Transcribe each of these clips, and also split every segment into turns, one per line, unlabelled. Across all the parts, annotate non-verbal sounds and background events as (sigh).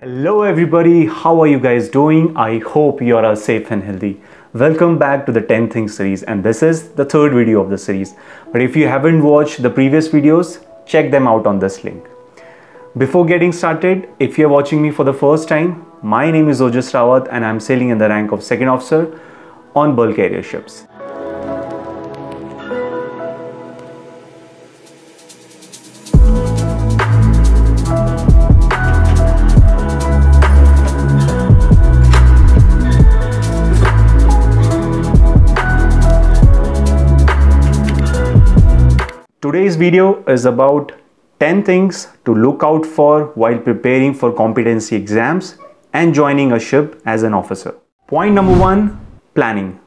Hello everybody, how are you guys doing? I hope you are safe and healthy. Welcome back to the 10 things series and this is the third video of the series. But if you haven't watched the previous videos, check them out on this link. Before getting started, if you're watching me for the first time, my name is Ojus Rawat and I'm sailing in the rank of second officer on bulk carrier ships. Today's video is about 10 things to look out for while preparing for competency exams and joining a ship as an officer. Point number one, planning.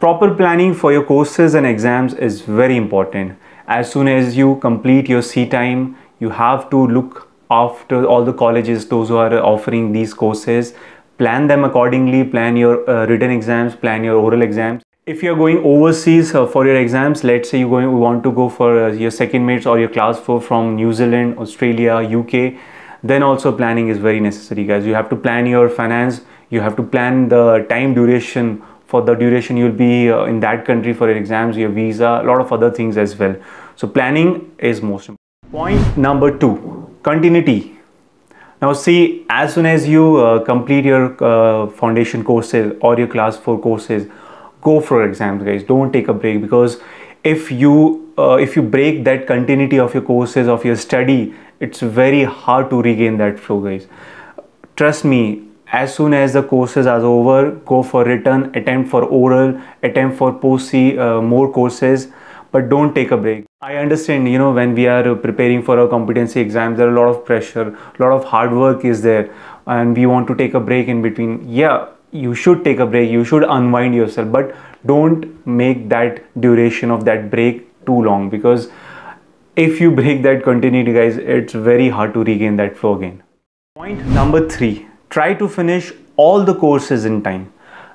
Proper planning for your courses and exams is very important. As soon as you complete your sea time, you have to look after all the colleges, those who are offering these courses, plan them accordingly, plan your uh, written exams, plan your oral exams if you're going overseas uh, for your exams let's say you're going you want to go for uh, your second mates or your class 4 from new zealand australia uk then also planning is very necessary guys. You have to plan your finance. You have to plan the time duration. For the duration you'll be uh, in that country for your exams your visa a lot of other things as well. So planning is most important point number two continuity. Now see as soon as you uh, complete your uh, foundation courses or your class 4 courses go for exams guys. Don't take a break because if you uh, if you break that continuity of your courses of your study it's very hard to regain that flow guys. Trust me as soon as the courses are over go for written attempt for oral attempt for post sea uh, more courses but don't take a break. I understand you know when we are preparing for our competency exams there are a lot of pressure a lot of hard work is there and we want to take a break in between. Yeah you should take a break you should unwind yourself but don't make that duration of that break too long because if you break that continuity guys it's very hard to regain that flow again. Point number three try to finish all the courses in time.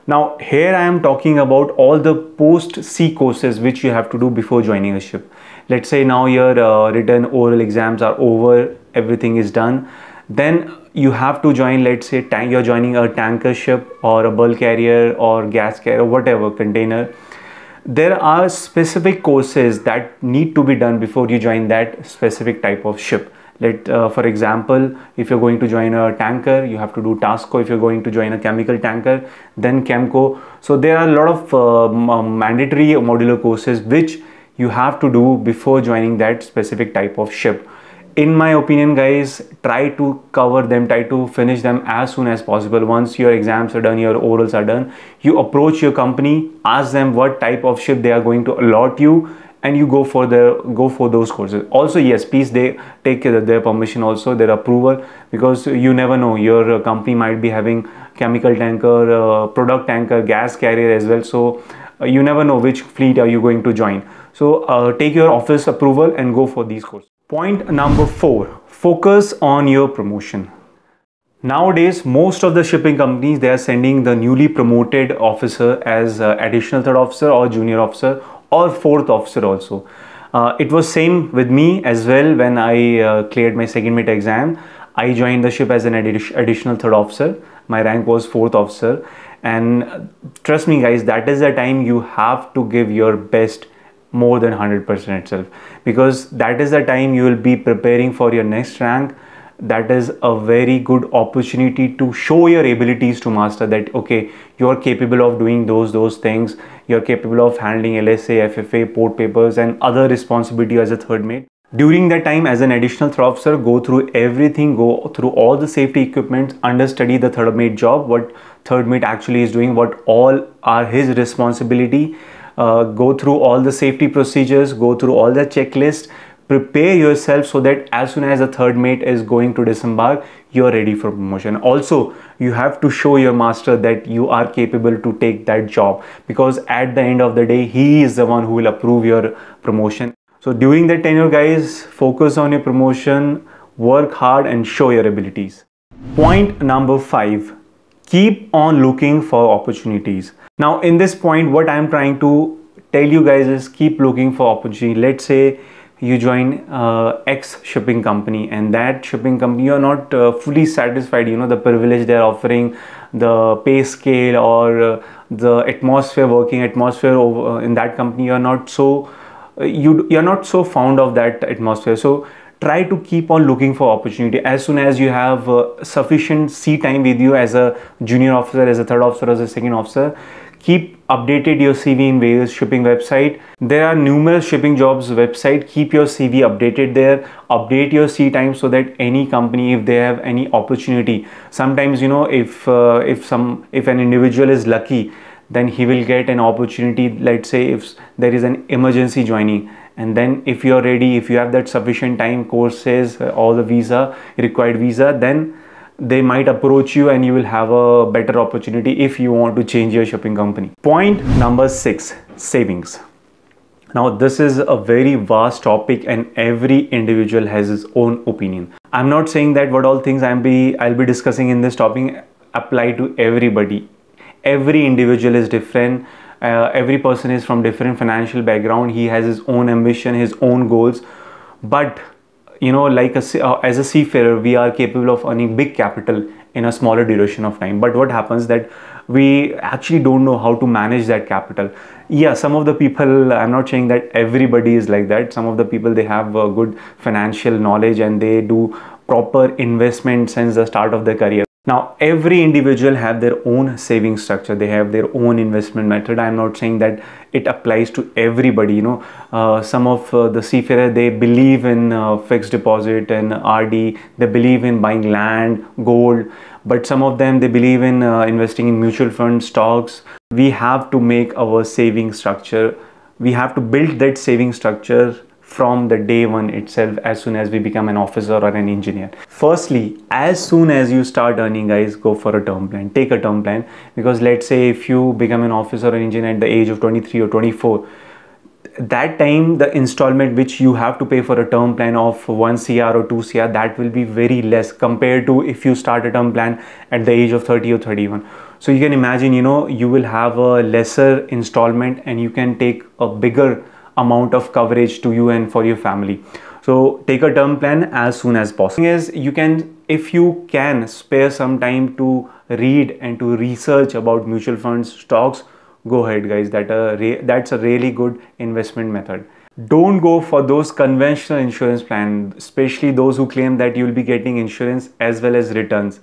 Now here i am talking about all the post sea courses which you have to do before joining a ship. Let's say now your uh, written oral exams are over everything is done then you have to join let's say tank you're joining a tanker ship or a bulk carrier or gas carrier or whatever container. There are specific courses that need to be done before you join that specific type of ship. Let uh, for example if you're going to join a tanker you have to do tasco. If you're going to join a chemical tanker then chemco. So there are a lot of uh, mandatory modular courses which you have to do before joining that specific type of ship in my opinion guys try to cover them try to finish them as soon as possible. Once your exams are done your orals are done you approach your company ask them what type of ship they are going to allot you and you go for the go for those courses. Also yes please they take their permission also their approval because you never know. Your company might be having chemical tanker uh, product tanker gas carrier as well. So uh, you never know which fleet are you going to join. So uh, take your office approval and go for these courses Point number four, focus on your promotion. Nowadays, most of the shipping companies, they are sending the newly promoted officer as uh, additional third officer or junior officer or fourth officer also. Uh, it was same with me as well when I uh, cleared my second mate exam. I joined the ship as an additional third officer. My rank was fourth officer. And trust me guys, that is the time you have to give your best more than 100% itself. Because that is the time you will be preparing for your next rank. That is a very good opportunity to show your abilities to master that okay you're capable of doing those those things. You're capable of handling lsa ffa port papers and other responsibility as a third mate. During that time as an additional third officer go through everything go through all the safety equipment understudy the third mate job what third mate actually is doing what all are his responsibility uh, go through all the safety procedures, go through all the checklist, prepare yourself so that as soon as the third mate is going to disembark, you're ready for promotion. Also, you have to show your master that you are capable to take that job because at the end of the day, he is the one who will approve your promotion. So during the tenure guys, focus on your promotion, work hard and show your abilities. Point number five, keep on looking for opportunities. Now in this point, what I'm trying to tell you guys is keep looking for opportunity. Let's say you join uh, X shipping company and that shipping company you're not uh, fully satisfied you know the privilege they're offering the pay scale or uh, the atmosphere working atmosphere over, uh, in that company you're not so uh, you you're not so fond of that atmosphere so try to keep on looking for opportunity. As soon as you have uh, sufficient sea time with you as a junior officer as a third officer as a second officer keep updated your cv in various shipping website. There are numerous shipping jobs website. Keep your cv updated there. Update your sea time so that any company if they have any opportunity sometimes you know if uh, if some if an individual is lucky then he will get an opportunity. Let's say if there is an emergency joining and then if you're ready if you have that sufficient time courses uh, all the visa required visa then they might approach you and you will have a better opportunity if you want to change your shipping company. Point number six savings. Now, this is a very vast topic and every individual has his own opinion. I'm not saying that what all things I'm be I'll be discussing in this topic apply to everybody. Every individual is different. Uh, every person is from different financial background. He has his own ambition, his own goals. But you know like a, uh, as a seafarer we are capable of earning big capital in a smaller duration of time but what happens that we actually don't know how to manage that capital yeah some of the people i'm not saying that everybody is like that some of the people they have a good financial knowledge and they do proper investment since the start of their career now every individual have their own saving structure. They have their own investment method. I'm not saying that it applies to everybody you know. Uh, some of uh, the seafarer they believe in uh, fixed deposit and rd they believe in buying land gold. But some of them they believe in uh, investing in mutual funds stocks. We have to make our saving structure we have to build that saving structure from the day one itself as soon as we become an officer or an engineer. Firstly, as soon as you start earning guys, go for a term plan. Take a term plan because let's say if you become an officer or engineer at the age of 23 or 24, that time the installment which you have to pay for a term plan of 1 cr or 2 cr that will be very less compared to if you start a term plan at the age of 30 or 31 so you can imagine you know you will have a lesser installment and you can take a bigger amount of coverage to you and for your family. So take a term plan as soon as possible. Is you can if you can spare some time to read and to research about mutual funds stocks go ahead guys. That a that's a really good investment method. Don't go for those conventional insurance plans especially those who claim that you'll be getting insurance as well as returns.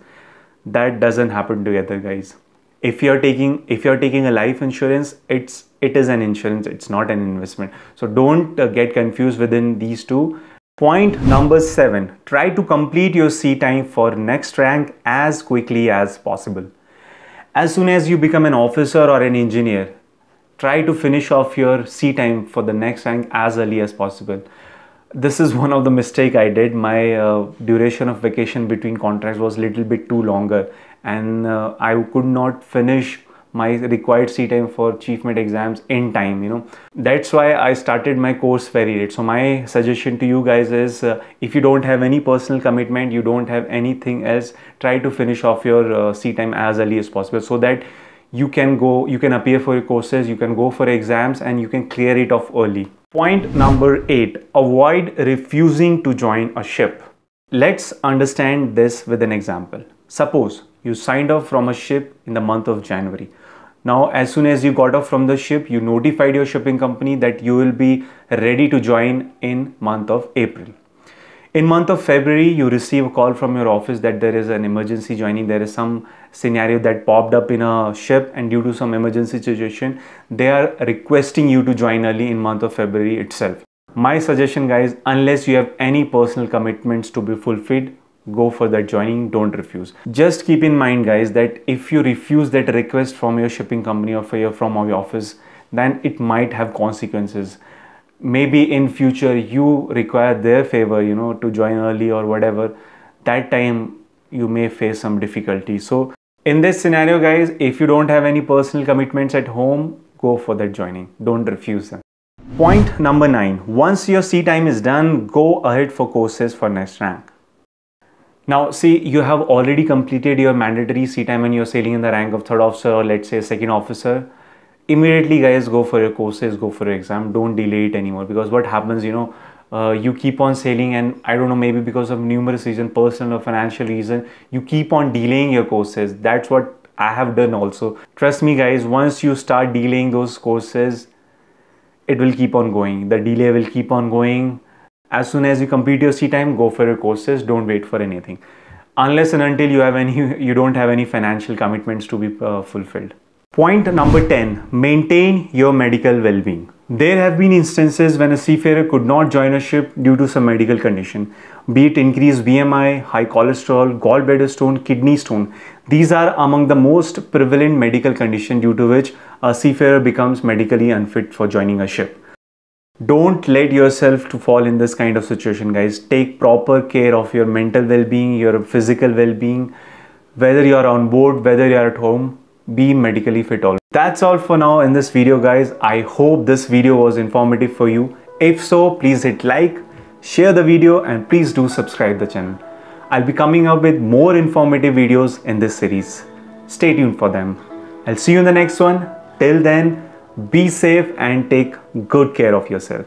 That doesn't happen together guys if you're taking if you're taking a life insurance it's it is an insurance it's not an investment. So don't uh, get confused within these two. Point number seven try to complete your sea time for next rank as quickly as possible. As soon as you become an officer or an engineer try to finish off your sea time for the next rank as early as possible this is one of the mistake i did. My uh, duration of vacation between contracts was little bit too longer. And uh, i could not finish my required sea time for chief mate exams in time you know. That's why i started my course very late. So my suggestion to you guys is uh, if you don't have any personal commitment you don't have anything else try to finish off your uh, seat time as early as possible so that you can go you can appear for your courses you can go for exams and you can clear it off early point number 8 avoid refusing to join a ship. Let's understand this with an example. Suppose you signed up from a ship in the month of january. Now, as soon as you got off from the ship, you notified your shipping company that you will be ready to join in month of April. In month of February, you receive a call from your office that there is an emergency joining. There is some scenario that popped up in a ship and due to some emergency situation, they are requesting you to join early in month of February itself. My suggestion guys, unless you have any personal commitments to be fulfilled, go for that joining don't refuse just keep in mind guys that if you refuse that request from your shipping company or from your office then it might have consequences maybe in future you require their favor you know to join early or whatever that time you may face some difficulty. So in this scenario guys if you don't have any personal commitments at home go for that joining. Don't refuse them. Point number 9 once your sea time is done go ahead for courses for next rank. Now, see, you have already completed your mandatory sea time and you're sailing in the rank of third officer or let's say second officer. Immediately, guys, go for your courses, go for your exam. Don't delay it anymore because what happens, you know, uh, you keep on sailing and i don't know maybe because of numerous reasons personal or financial reason you keep on delaying your courses. That's what i have done also. Trust me guys once you start delaying those courses it will keep on going. The delay will keep on going. As soon as you complete your sea time go for your courses. Don't wait for anything. Unless and until you have any (laughs) you don't have any financial commitments to be uh, fulfilled Point number 10 Maintain your medical well being. There have been instances when a seafarer could not join a ship due to some medical condition, be it increased BMI, high cholesterol, gallbladder stone, kidney stone. These are among the most prevalent medical condition due to which a seafarer becomes medically unfit for joining a ship. Don't let yourself to fall in this kind of situation guys. Take proper care of your mental well-being, your physical well-being, whether you're on board, whether you're at home be medically fit all. That's all for now in this video guys. I hope this video was informative for you. If so, please hit like, share the video and please do subscribe the channel. I'll be coming up with more informative videos in this series. Stay tuned for them. I'll see you in the next one. Till then, be safe and take good care of yourself.